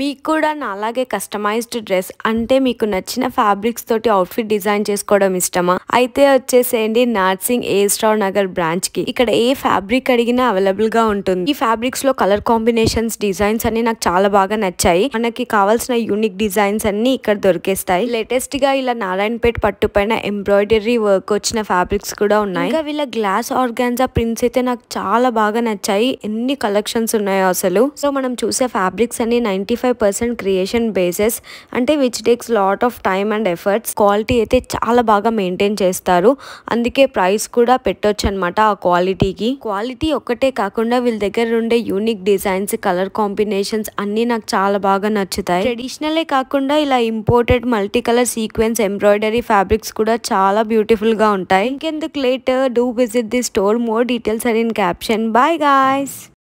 మీకు కూడా నాలాగే కస్టమైజ్డ్ డ్రెస్ అంటే మీకు నచ్చిన ఫ్యాబ్రిక్స్ తోటి అవుట్ఫిట్ డిజైన్ చేసుకోవడం ఇష్టమా? అయితే వచ్చేసేయండి నార్సింగ్ ఏ స్టార్ నగర్ బ్రాంచ్కి. ఇక్కడ ఏ ఫ్యాబ్రిక్ అడిగినా అవైలబుల్గా ఉంటుంది. ఈ ఫ్యాబ్రిక్స్లో కలర్ కాంబినేషన్స్ డిజైన్స్ అన్ని నాకు చాలా బాగా నచ్చాయి. మనకి కావాల్సిన యూనిక్ డిజైన్స్ అన్ని ఇక్కడ దొరికేస్తాయి. లేటెస్ట్గా ఇలా నారాయణపేట పట్టు పైన ఎంబ్రాయిడరీ వర్క్ వచ్చిన ఫ్యాబ్రిక్స్ కూడా ఉన్నాయి. ఇంకా వీళ్ళ గ్లాస్ ఆర్గాన్జా ప్రింట్స్ అయితే నాకు చాలా బాగా నచ్చాయి. ఎన్ని కలెక్షన్స్ ఉన్నాయో అసలు. సో మనం చూసే ఫ్యాబ్రిక్స్ అన్ని ninety five percent creation bases అంటే which takes lot of time and efforts quality అయితే చాలా బాగా మెయింటైన్ చేస్తారు. అందుకే ప్రైస్ కూడా పెట్టొచ్చు అనమాట ఆ క్వాలిటీకి క్వాలిటీ ఒక్కటే కాకుండా వీళ్ళ దగ్గర ఉండే యూనిక్ డిజైన్స్ కలర్ కాంబినేషన్స్ అన్ని నాకు చాలా బాగా నచ్చుతాయి. ట్రెడిషనలే కాకుండా ఇలా imported multi colour sequence embroidery fabrics కూడా చాలా బ్యూటిఫుల్గా ఉంటాయి. ఇంకెందుకు late do visit the store more details are in caption bye guys